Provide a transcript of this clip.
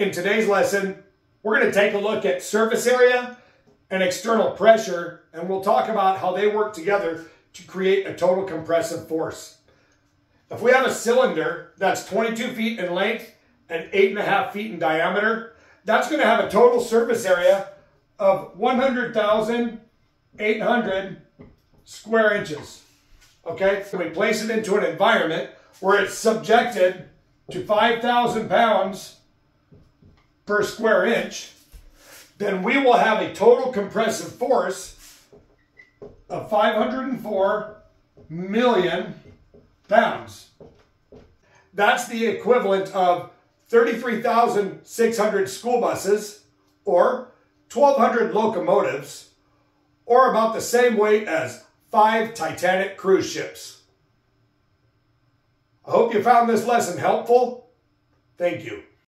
In today's lesson, we're going to take a look at surface area and external pressure, and we'll talk about how they work together to create a total compressive force. If we have a cylinder that's 22 feet in length and 8.5 feet in diameter, that's going to have a total surface area of 100,800 square inches. Okay, so we place it into an environment where it's subjected to 5,000 pounds per square inch, then we will have a total compressive force of 504 million pounds. That's the equivalent of 33,600 school buses or 1,200 locomotives or about the same weight as five Titanic cruise ships. I hope you found this lesson helpful. Thank you.